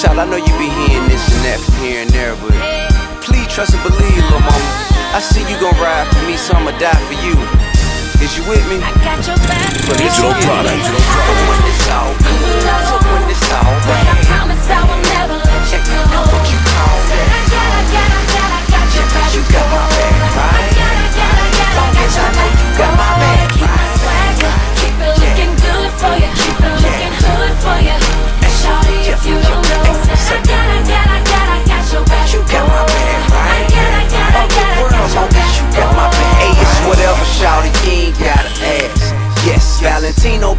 Child, I know you be hearing this and that from here and there, but please trust and believe, little mama. I see you gon' ride for me, so I'ma die for you. Is you with me? I got your back. Digital product. Digital product.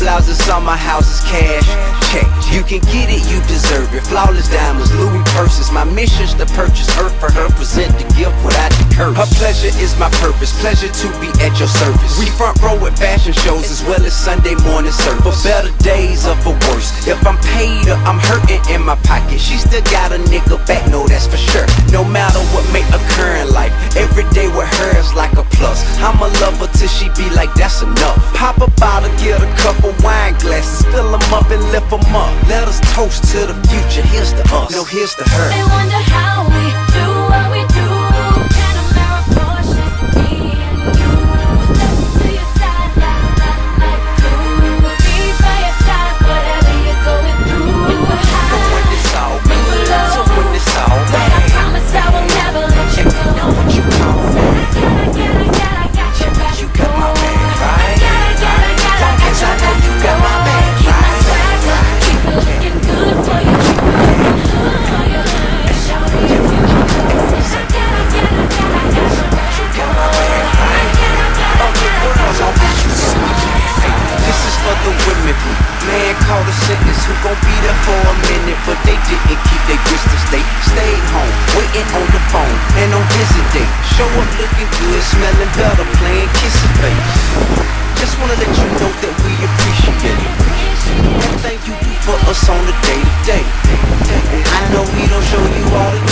blouses on my house is cash. Check, you can get it, you deserve it. Flawless diamonds, Louis purses. My mission's to purchase earth for her. Present the gift without the curse. Her pleasure is my purpose. Pleasure to be at your service. We front row at fashion shows as well as Sunday morning service. For better days or for worse. If I'm paid up, I'm hurting in my pocket, she still got a nickel back. No, that's for sure. up. Let us toast to the future. Here's to us. No, here's to her. They wonder how who gon' be there for a minute, but they didn't keep their distance. They stayed home, waiting on the phone, and on visit day. Show up looking good, smelling better, playing kiss face. Just wanna let you know that we appreciate it. Everything you do for us on the day to day. I know we don't show you all the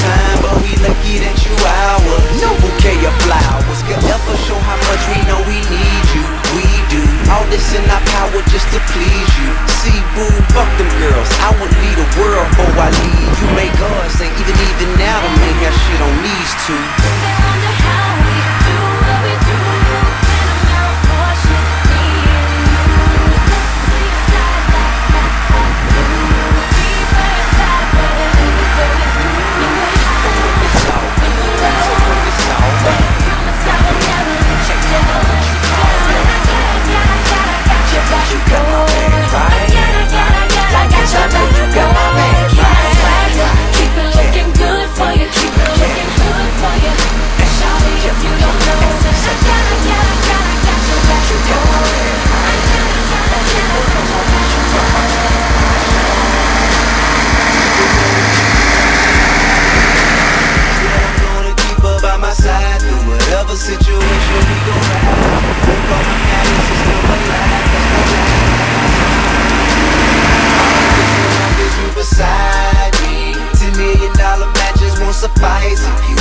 This in our power just to please you. See, boo, fuck them girls. I would leave the world before I leave. You make us, ain't even even now to make that shit on these two. crazy.